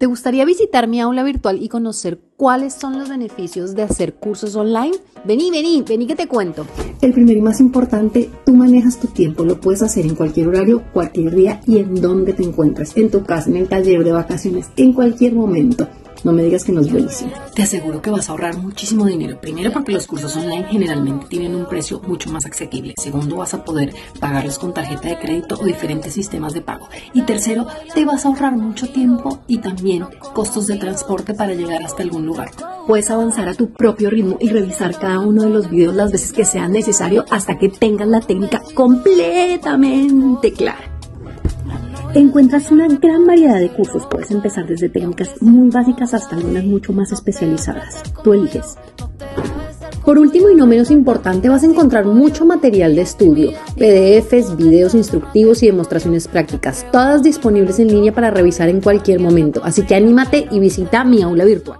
¿Te gustaría visitar mi aula virtual y conocer cuáles son los beneficios de hacer cursos online? Vení, vení, vení que te cuento. El primero y más importante, tú manejas tu tiempo, lo puedes hacer en cualquier horario, cualquier día y en donde te encuentres, en tu casa, en el taller de vacaciones, en cualquier momento. No me digas que no es buenísimo. Te aseguro que vas a ahorrar muchísimo dinero. Primero porque los cursos online generalmente tienen un precio mucho más asequible. Segundo vas a poder pagarlos con tarjeta de crédito o diferentes sistemas de pago. Y tercero, te vas a ahorrar mucho tiempo y también costos de transporte para llegar hasta algún lugar. Puedes avanzar a tu propio ritmo y revisar cada uno de los videos las veces que sea necesario hasta que tengas la técnica completamente clara. Encuentras una gran variedad de cursos, puedes empezar desde técnicas muy básicas hasta algunas mucho más especializadas. Tú eliges. Por último y no menos importante, vas a encontrar mucho material de estudio, PDFs, videos instructivos y demostraciones prácticas, todas disponibles en línea para revisar en cualquier momento. Así que anímate y visita mi aula virtual.